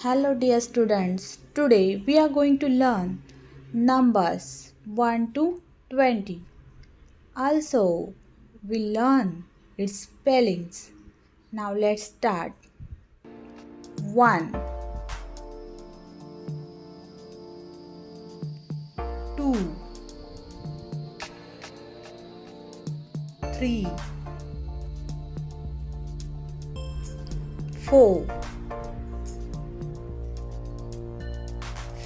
Hello dear students. Today we are going to learn numbers 1 to 20. Also we learn its spellings. Now let's start. 1 2 3 4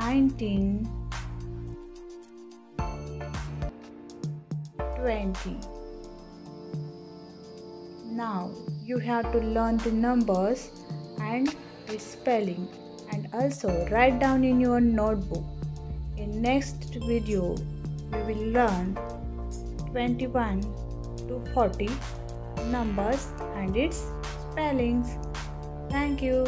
19 20 now you have to learn the numbers and its spelling and also write down in your notebook. In next video we will learn 21 to 40 numbers and its spellings. Thank you